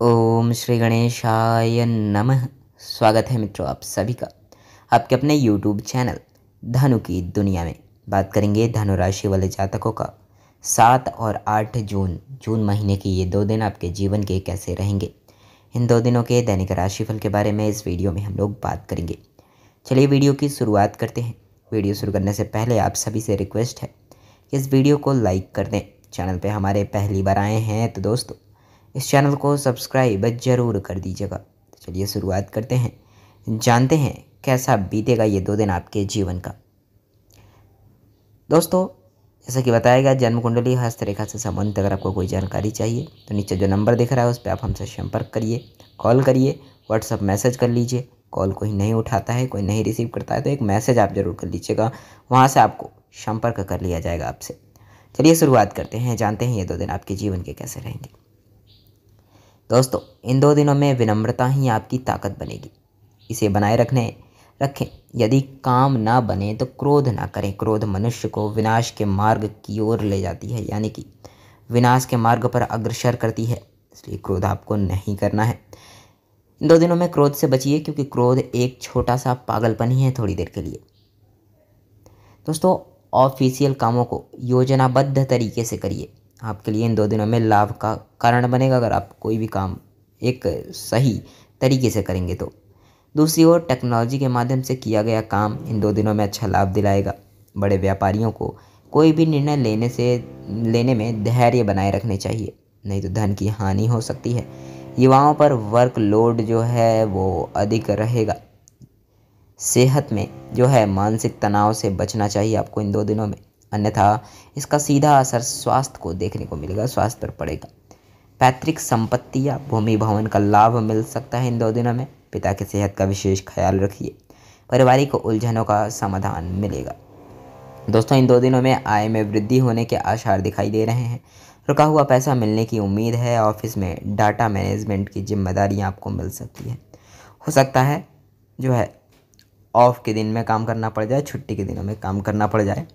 ओम श्री गणेशाय नमः। स्वागत है मित्रों आप सभी का आपके अपने यूट्यूब चैनल धनु की दुनिया में। बात करेंगे धनु राशि वाले जातकों का। सात और आठ जून जून महीने के ये दो दिन आपके जीवन के कैसे रहेंगे? इन दो दिनों के दैनिक राशिफल के बारे में इस वीडियो में हम लोग बात करेंगे। चलिए वीडियो की शुरुआत करते हैं। वीडियो शुरू करने से पहले आप सभी से रिक्वेस्ट है कि इस वीडियो को लाइक कर दें। चैनल पे हमारे पहली बार आए हैं तो दोस्तों इस चैनल को सब्सक्राइब ज़रूर कर दीजिएगा। तो चलिए शुरुआत करते हैं। जानते हैं कैसा बीतेगा ये दो दिन आपके जीवन का। दोस्तों, जैसा कि बताया गया जन्म कुंडली हस्तरेखा से संबंधित अगर आपको कोई जानकारी चाहिए तो नीचे जो नंबर दिख रहा है, उस पर आप हमसे संपर्क करिए, कॉल करिए व्हाट्सअप मैसेज कर लीजिए। कॉल कोई नहीं उठाता है, कोई नहीं रिसीव करता है तो एक मैसेज आप ज़रूर कर लीजिएगा, वहाँ से आपको संपर्क कर लिया जाएगा आपसे। चलिए शुरुआत करते हैं, जानते हैं ये दो दिन आपके जीवन के कैसे रहेंगे। दोस्तों, इन दो दिनों में विनम्रता ही आपकी ताकत बनेगी। इसे बनाए रखने, रखें। यदि काम ना बने तो क्रोध ना करें। क्रोध मनुष्य को विनाश के मार्ग की ओर ले जाती है, यानी कि विनाश के मार्ग पर अग्रसर करती है। इसलिए क्रोध आपको नहीं करना है। इन दो दिनों में क्रोध से बचिए, क्योंकि क्रोध एक छोटा सा पागलपन ही है थोड़ी देर के लिए। दोस्तों, ऑफिशियल कामों को योजनाबद्ध तरीके से करिए। आपके लिए इन दो दिनों में लाभ का कारण बनेगा अगर आप कोई भी काम एक सही तरीके से करेंगे तो। दूसरी ओर, टेक्नोलॉजी के माध्यम से किया गया काम इन दो दिनों में अच्छा लाभ दिलाएगा। बड़े व्यापारियों को कोई भी निर्णय लेने से, लेने में धैर्य बनाए रखने चाहिए, नहीं तो धन की हानि हो सकती है। युवाओं पर वर्क लोड जो है वो अधिक रहेगा। सेहत में जो है मानसिक तनाव से बचना चाहिए आपको इन दो दिनों में। अन्यथा इसका सीधा असर स्वास्थ्य को देखने को मिलेगा, स्वास्थ्य पर पड़ेगा। पैतृक संपत्ति या भूमि भवन का लाभ मिल सकता है इन दो दिनों में। पिता की सेहत का विशेष ख्याल रखिए। पारिवारिक उलझनों का समाधान मिलेगा। दोस्तों, इन दो दिनों में आय में वृद्धि होने के आसार दिखाई दे रहे हैं। रुका हुआ पैसा मिलने की उम्मीद है। ऑफ़िस में डाटा मैनेजमेंट की जिम्मेदारियाँ आपको मिल सकती है। हो सकता है जो है, ऑफ़ के दिन में काम करना पड़ जाए, छुट्टी के दिनों में काम करना पड़ जाए।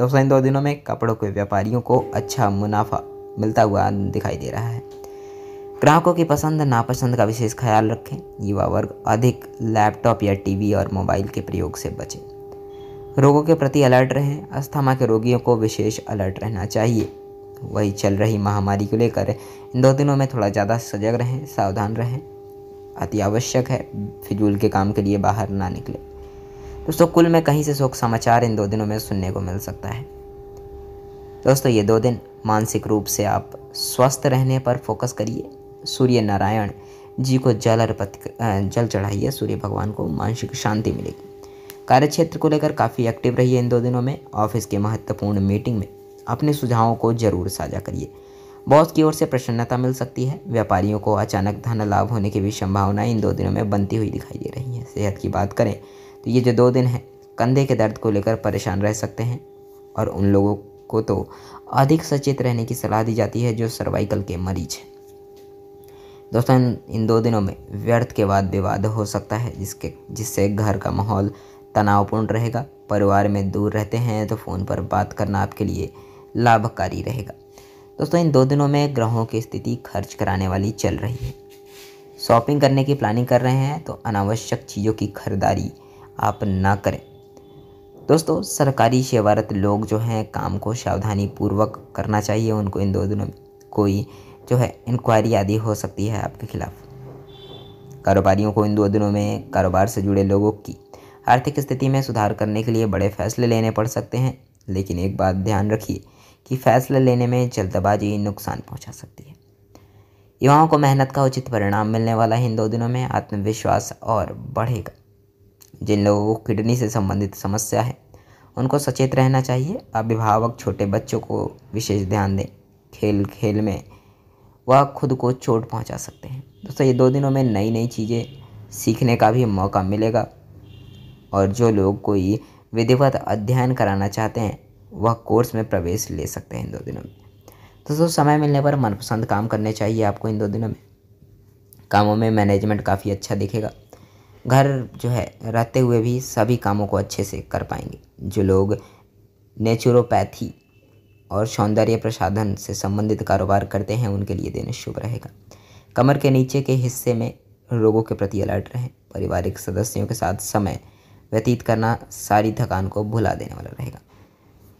तो इन दो दिनों में कपड़ों के व्यापारियों को अच्छा मुनाफा मिलता हुआ दिखाई दे रहा है। ग्राहकों की पसंद, नापसंद का विशेष ख्याल रखें। युवा वर्ग अधिक लैपटॉप या टीवी और मोबाइल के प्रयोग से बचें। रोगों के प्रति अलर्ट रहें। अस्थमा के रोगियों को विशेष अलर्ट रहना चाहिए। वही चल रही महामारी को लेकर इन दो दिनों में थोड़ा ज़्यादा सजग रहें, सावधान रहें। अति आवश्यक है फिजूल के काम के लिए बाहर ना निकले। दोस्तों कुल में कहीं से शोक समाचार इन दो दिनों में सुनने को मिल सकता है। दोस्तों, ये दो दिन मानसिक रूप से आप स्वस्थ रहने पर फोकस करिए। सूर्य नारायण जी को जल अर्पित जल चढ़ाइए। सूर्य भगवान को मानसिक शांति मिलेगी। कार्यक्षेत्र को लेकर काफ़ी एक्टिव रहिए इन दो दिनों में। ऑफ़िस के महत्वपूर्ण मीटिंग में अपने सुझावों को ज़रूर साझा करिए। बॉस की ओर से प्रसन्नता मिल सकती है। व्यापारियों को अचानक धन लाभ होने की भी संभावना इन दो दिनों में बनती हुई दिखाई दे रही है। सेहत की बात करें तो ये जो दो दिन हैं, कंधे के दर्द को लेकर परेशान रह सकते हैं। और उन लोगों को तो अधिक सचेत रहने की सलाह दी जाती है जो सर्वाइकल के मरीज़ हैं। दोस्तों, इन दो दिनों में व्यर्थ के बाद विवाद हो सकता है, जिसके, जिससे घर का माहौल तनावपूर्ण रहेगा, परिवार में दूर रहते हैं तो फ़ोन पर बात करना आपके लिए लाभकारी रहेगा। दोस्तों, इन दो दिनों में ग्रहों की स्थिति खर्च कराने वाली चल रही है। शॉपिंग करने की प्लानिंग कर रहे हैं तो अनावश्यक चीज़ों की खरीदारी आप ना करें। दोस्तों, सरकारी सेवारत लोग जो हैं, काम को सावधानी पूर्वक करना चाहिए उनको इन दो दिनों में। कोई जो है इंक्वायरी आदि हो सकती है आपके खिलाफ। कारोबारियों को इन दो दिनों में कारोबार से जुड़े लोगों की आर्थिक स्थिति में सुधार करने के लिए बड़े फैसले लेने पड़ सकते हैं। लेकिन एक बात ध्यान रखिए कि फैसले लेने में जल्दबाजी नुकसान पहुँचा सकती है। युवाओं को मेहनत का उचित परिणाम मिलने वाला है इन दो दिनों में। आत्मविश्वास और बढ़ेगा। जिन लोगों को किडनी से संबंधित समस्या है, उनको सचेत रहना चाहिए। अभिभावक छोटे बच्चों को विशेष ध्यान दें। खेल खेल में वह खुद को चोट पहुँचा सकते हैं। दोस्तों, ये दो दिनों में नई नई चीज़ें सीखने का भी मौका मिलेगा और जो लोग कोई विधिवत अध्ययन कराना चाहते हैं, वह कोर्स में प्रवेश ले सकते हैं इन दो दिनों में। दोस्तों, समय मिलने पर मनपसंद काम करने चाहिए आपको इन दो दिनों में। कामों में मैनेजमेंट काफ़ी अच्छा दिखेगा। घर जो है, रहते हुए भी सभी कामों को अच्छे से कर पाएँगे। जो लोग नेचुरोपैथी और सौंदर्य प्रसाधन से संबंधित कारोबार करते हैं, उनके लिए दिन शुभ रहेगा। कमर के नीचे के हिस्से में रोगों के प्रति अलर्ट रहें। पारिवारिक सदस्यों के साथ समय व्यतीत करना सारी थकान को भुला देने वाला रहेगा।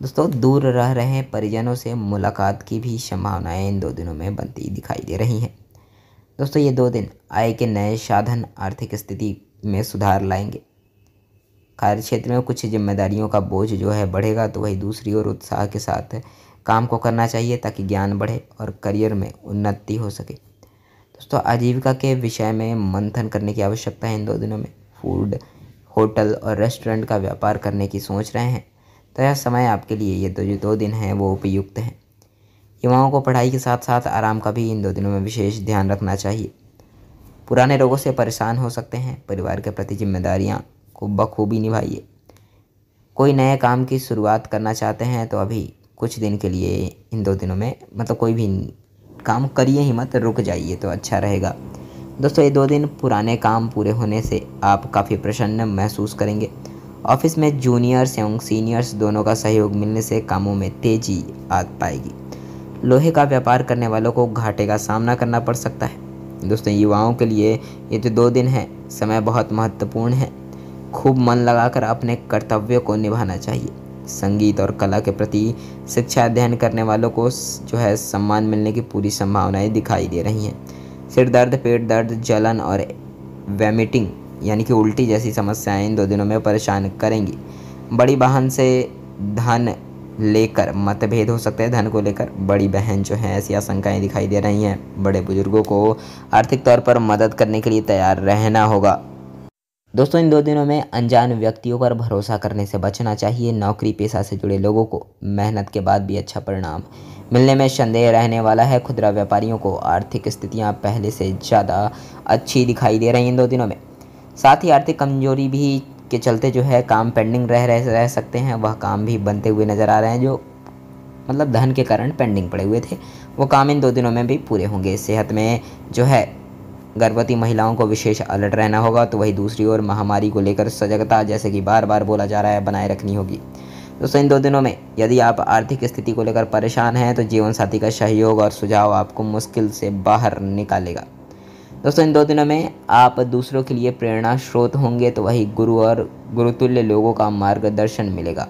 दोस्तों, दूर रह रहे परिजनों से मुलाकात की भी संभावनाएँ इन दो दिनों में बनती दिखाई दे रही हैं। दोस्तों, ये दो दिन आय के नए साधन, आर्थिक स्थिति में सुधार लाएँगे। कार्य क्षेत्र में कुछ जिम्मेदारियों का बोझ जो है बढ़ेगा तो वही दूसरी ओर उत्साह के साथ काम को करना चाहिए ताकि ज्ञान बढ़े और करियर में उन्नति हो सके। दोस्तों, आजीविका के विषय में मंथन करने की आवश्यकता है इन दो दिनों में। फ़ूड, होटल और रेस्टोरेंट का व्यापार करने की सोच रहे हैं। तो यह समय आपके लिए, ये दो, जो दो दिन हैं, वो उपयुक्त हैं। युवाओं को पढ़ाई के साथ साथ आराम का भी इन दो दिनों में विशेष ध्यान रखना चाहिए। पुराने रोगों से परेशान हो सकते हैं। परिवार के प्रति जिम्मेदारियाँ को बखूबी निभाइए। कोई नए काम की शुरुआत करना चाहते हैं तो अभी कुछ दिन के लिए इन दो दिनों में मतलब कोई भी काम करिए ही मत, रुक जाइए तो अच्छा रहेगा। दोस्तों, ये दो दिन पुराने काम पूरे होने से आप काफ़ी प्रसन्न महसूस करेंगे। ऑफ़िस में जूनियर्स एवं सीनियर्स दोनों का सहयोग मिलने से कामों में तेज़ी आ पाएगी। लोहे का व्यापार करने वालों को घाटे का सामना करना पड़ सकता है। दोस्तों, युवाओं के लिए ये जो दो दिन है। समय बहुत महत्वपूर्ण है। खूब मन लगाकर अपने कर्तव्य को निभाना चाहिए। संगीत और कला के प्रति शिक्षा अध्ययन करने वालों को जो है, सम्मान मिलने की पूरी संभावनाएँ दिखाई दे रही हैं। सिर दर्द, पेट दर्द, जलन और वैमिटिंग यानी कि उल्टी जैसी समस्याएँ इन दो दिनों में परेशान करेंगी। बड़ी वाहन से धन लेकर, मतभेद हो सकते हैं, धन को लेकर। बड़ी बहन जो है, ऐसी आशंकाएँ दिखाई दे रही हैं। बड़े बुज़ुर्गों को आर्थिक तौर पर मदद करने के लिए तैयार रहना होगा। दोस्तों, इन दो दिनों में अनजान व्यक्तियों पर भरोसा करने से बचना चाहिए, नौकरी, पेशा से जुड़े लोगों को। मेहनत के बाद भी अच्छा परिणाम मिलने में संदेह रहने वाला है खुदरा व्यापारियों को। आर्थिक स्थितियाँ पहले से ज़्यादा अच्छी दिखाई दे रही हैं इन दो दिनों में। साथ ही आर्थिक कमज़ोरी भी के चलते जो है काम पेंडिंग रह रह रह सकते हैं। वह काम भी बनते हुए नज़र आ रहे हैं, जो मतलब धन के कारण पेंडिंग पड़े हुए थे। वो काम इन दो दिनों में भी पूरे होंगे। सेहत में जो है गर्भवती महिलाओं को विशेष अलर्ट रहना होगा तो वही दूसरी ओर महामारी को लेकर सजगता, जैसे कि बार बार बोला जा रहा है, बनाए रखनी होगी। दोस्तों, इन दो दिनों में यदि आप आर्थिक स्थिति को लेकर परेशान हैं तो जीवन साथी का सहयोग और सुझाव आपको मुश्किल से बाहर निकालेगा। दोस्तों, इन दो दिनों में आप दूसरों के लिए प्रेरणा स्रोत होंगे तो वही गुरु और गुरुतुल्य लोगों का मार्गदर्शन मिलेगा।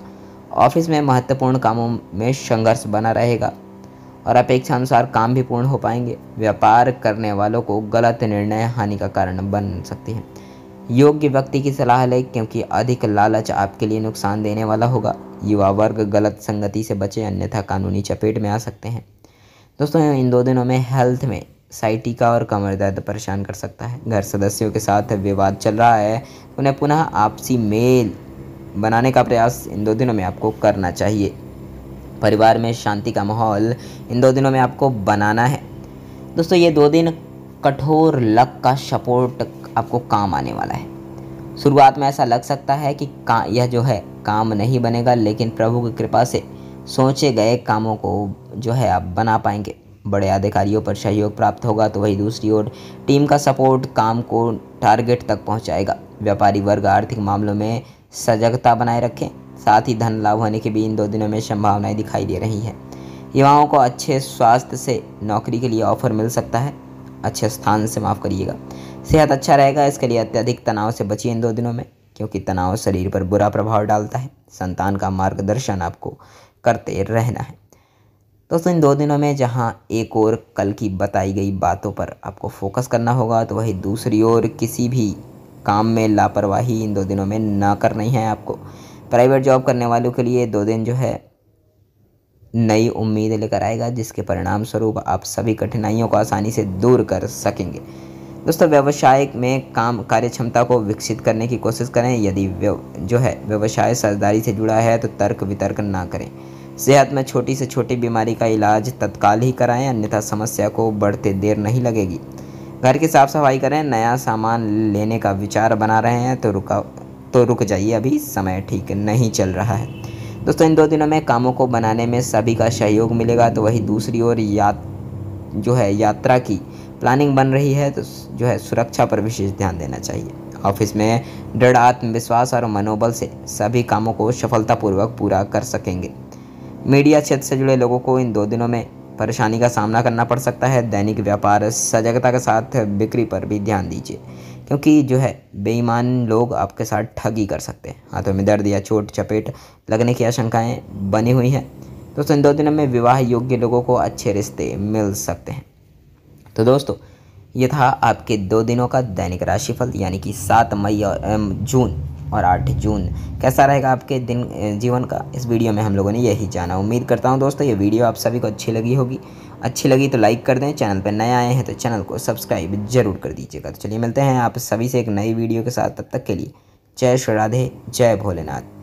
ऑफ़िस में महत्वपूर्ण कामों में संघर्ष बना रहेगा और अपेक्षा अनुसार काम भी पूर्ण हो पाएँगे। व्यापार करने वालों को गलत निर्णय हानि का कारण बन सकती है। योग्य व्यक्ति की सलाह लें, क्योंकि अधिक लालच आपके लिए नुकसान देने वाला होगा। युवा वर्ग गलत संगति से बचे, अन्यथा कानूनी चपेट में आ सकते हैं। दोस्तों, इन दो दिनों में हेल्थ में साइटी का और कमर दर्द परेशान कर सकता है। घर सदस्यों के साथ विवाद चल रहा है। उन्हें पुनः आपसी मेल बनाने का प्रयास इन दो दिनों में आपको करना चाहिए। परिवार में शांति का माहौल इन दो दिनों में आपको बनाना है। दोस्तों, ये दो दिन कठोर लक का सपोर्ट आपको काम आने वाला है। शुरुआत में ऐसा लग सकता है कि का, यह जो है, काम नहीं बनेगा, लेकिन प्रभु की कृपा से सोचे गए कामों को जो है आप बना पाएँगे। बड़े अधिकारियों पर सहयोग प्राप्त होगा तो वही दूसरी ओर टीम का सपोर्ट काम को टारगेट तक पहुंचाएगा। व्यापारी वर्ग आर्थिक मामलों में सजगता बनाए रखें, साथ ही धन लाभ होने के भी इन दो दिनों में संभावनाएँ दिखाई दे रही हैं। युवाओं को अच्छे स्वास्थ्य से नौकरी के लिए ऑफ़र मिल सकता है। अच्छे स्थान से माफ़ करिएगा। सेहत अच्छा रहेगा, इसके लिए अत्यधिक तनाव से बचिए इन दो दिनों में, क्योंकि तनाव शरीर पर बुरा प्रभाव डालता है। संतान का मार्गदर्शन आपको करते रहना है। दोस्तों, इन दो दिनों में जहाँ एक और कल की बताई गई बातों पर आपको फोकस करना होगा तो वही दूसरी ओर किसी भी काम में लापरवाही इन दो दिनों में ना करनी है आपको। प्राइवेट जॉब करने वालों के लिए दो दिन जो है नई उम्मीद लेकर आएगा, जिसके परिणाम स्वरूप आप सभी कठिनाइयों को आसानी से दूर कर सकेंगे। दोस्तों, व्यवसाय में काम कार्य क्षमता को विकसित करने की कोशिश करें। यदि जो है व्यवसाय सरदारी से जुड़ा है तो तर्क वितर्क ना करें। सेहत में छोटी से छोटी बीमारी का इलाज तत्काल ही कराएँ, अन्यथा समस्या को बढ़ते देर नहीं लगेगी। घर की साफ़ सफ़ाई करें, नया सामान लेने का विचार बना रहे हैं तो रुका तो रुक जाइए, अभी समय ठीक नहीं चल रहा है। दोस्तों, इन दो दिनों में कामों को बनाने में सभी का सहयोग मिलेगा तो वही दूसरी ओर या जो है यात्रा की प्लानिंग बन रही है तो जो है सुरक्षा पर विशेष ध्यान देना चाहिए। ऑफ़िस में दृढ़ आत्मविश्वास और मनोबल से सभी कामों को सफलतापूर्वक पूरा कर सकेंगे। मीडिया क्षेत्र से जुड़े लोगों को इन दो दिनों में परेशानी का सामना करना पड़ सकता है। दैनिक व्यापार सजगता के साथ बिक्री पर भी ध्यान दीजिए, क्योंकि जो है, बेईमान लोग आपके साथ ठगी कर सकते हैं। हाथों में दर्द या चोट चपेट लगने की आशंकाएँ बनी हुई हैं। दोस्तों, इन दो दिनों में विवाह योग्य लोगों को अच्छे रिश्ते मिल सकते हैं। तो दोस्तों, ये था आपके दो दिनों का दैनिक राशिफल, यानी कि सात मई और जून। और आठ जून। कैसा रहेगा आपके दिन जीवन का? इस वीडियो में हम लोगों ने यही जाना। उम्मीद करता हूँ दोस्तों, ये वीडियो आप सभी को अच्छी लगी होगी। अच्छी लगी तो लाइक कर दें, चैनल पर नए आए हैं तो चैनल को सब्सक्राइब ज़रूर कर दीजिएगा। तो चलिए मिलते हैं आप सभी से एक नई वीडियो के साथ। तब तक के लिए जय श्री राधे, जय भोलेनाथ।